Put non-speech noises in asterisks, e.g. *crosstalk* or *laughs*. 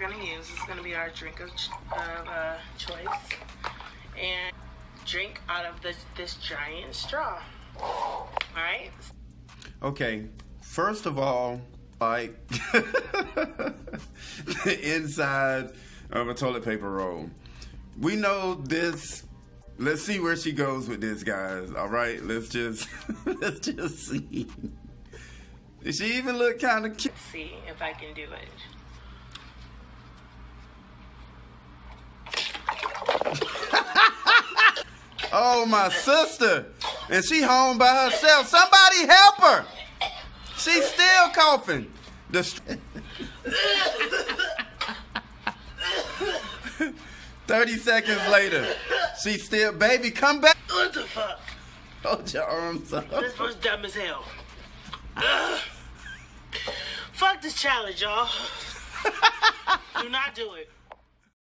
gonna use. This is gonna be our drink of, ch- of uh, choice, and drink out of this this giant straw. All right. Okay, first of all, like the *laughs* inside of a toilet paper roll. We know this. Let's see where she goes with this, guys. All right, let's just *laughs* let's just see. Does she even look kind of cute? See if I can do it. Oh, my sister, and she home by herself. Somebody help her. She's still coughing. The st- Thirty seconds later, she still, baby, come back. What the fuck? Hold your arms up. This was dumb as hell. Fuck this challenge, y'all. do not do it.